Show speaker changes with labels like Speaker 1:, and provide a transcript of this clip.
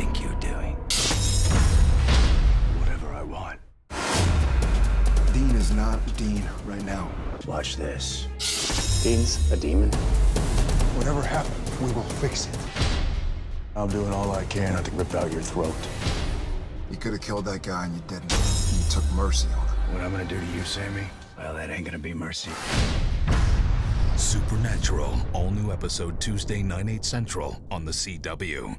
Speaker 1: think you're doing?
Speaker 2: Whatever I want.
Speaker 3: Dean is not Dean right now.
Speaker 2: Watch this.
Speaker 4: Dean's a demon.
Speaker 3: Whatever happened, we will fix it.
Speaker 2: I'm doing all I can not to rip out your throat.
Speaker 3: You could have killed that guy and you didn't. You took mercy on him.
Speaker 2: What I'm gonna do to you, Sammy? Well, that ain't gonna be mercy.
Speaker 5: Supernatural, all new episode Tuesday, 9, 8 central on the CW.